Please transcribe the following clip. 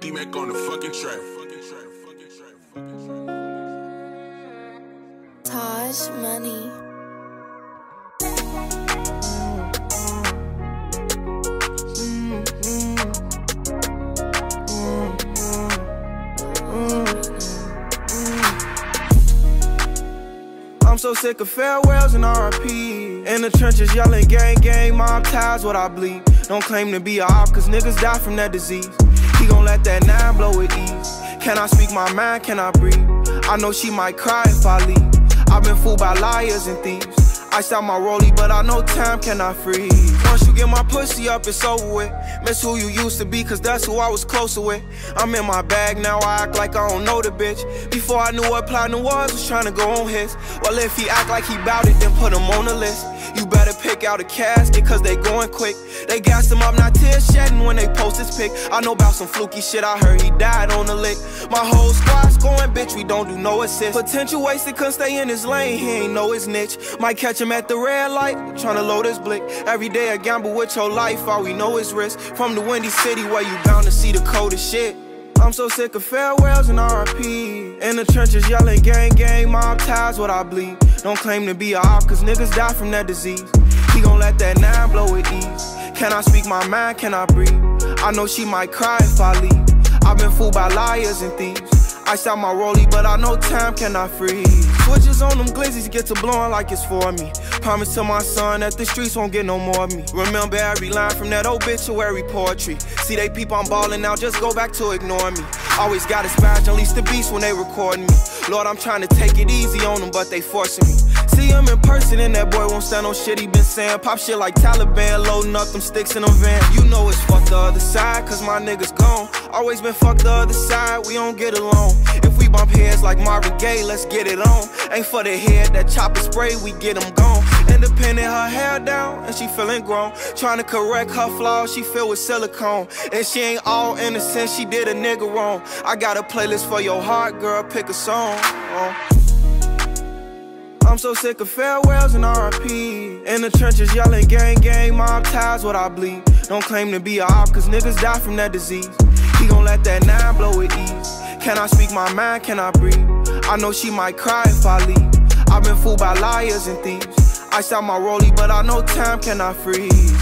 D-Mac on the fucking track. Taj Money. I'm so sick of farewells and RIP. In the trenches yelling gang gang, what I bleed. Don't claim to be a op, cause niggas die from that disease. He gon' let that nine blow with ease. Can I speak my mind? Can I breathe? I know she might cry if I leave. I've been fooled by liars and thieves. I out my rollie, but I know time cannot freeze. Once you get my pussy up, it's over with. Miss who you used to be, cause that's who I was closer with. I'm in my bag now, I act like I don't know the bitch. Before I knew what platinum was, was trying to go on his. Well, if he act like he bout it, then put him on the list. You better pick out a casket, cause they going quick. They gas him up, not tears shedding when they post his pic. I know about some fluky shit, I heard he died on the lick. My whole squad's going, bitch, we don't do no assist. Potential wasted, couldn't stay in his lane, he ain't know his niche. Might catch him at the red light, tryna load his blick. Every day a gamble with your life, all we know is risk. From the windy city where you bound to see the coldest shit. I'm so sick of farewells and RIP. In the trenches yelling gang gang, mob ties what I bleed. Don't claim to be a op, cause niggas die from that disease. He gon' let that nine blow with ease. Can I speak my mind? Can I breathe? I know she might cry if I leave. I've been fooled by liars and thieves. I out my rollie, but I know time cannot freeze. Switches on them glizzies get to blowing like it's for me. Promise to my son that the streets won't get no more of me. Remember every line from that obituary poetry. See they peep I'm balling now, just go back to ignoring me. Always got a spaz, unleash the beast when they recording me. Lord, I'm trying to take it easy on them, but they forcing me. See him in person and that boy won't stand on shit he been saying. Pop shit like Taliban, loading up them sticks in them van. You know it's fuck the other side, cause my niggas gone. Always been fuck the other side, we don't get along. If we bump heads like Marvin Gaye, let's get it on. Ain't for the head, that chopper spray, we get them gone. Independent, her hair down, and she feeling grown. Trying to correct her flaws, she filled with silicone. And she ain't all innocent, she did a nigga wrong. I got a playlist for your heart, girl, pick a song. I'm so sick of farewells and RIP. In the trenches yelling gang gang, mob ties what I bleed. Don't claim to be a op, cause niggas die from that disease. He gon' let that nine blow with ease. Can I speak my mind? Can I breathe? I know she might cry if I leave. I've been fooled by liars and thieves. I out my rollie, but I know time cannot freeze.